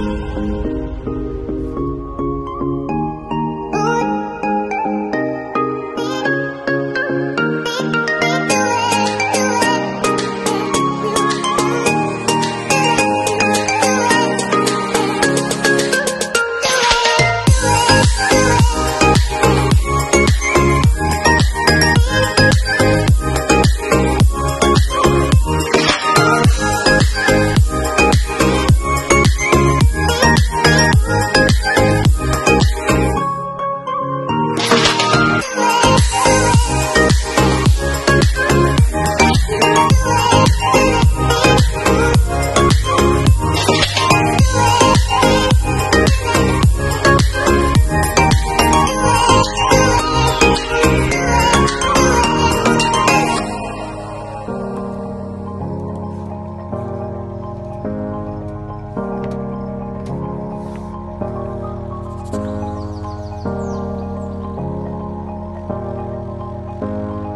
嗯。Bye.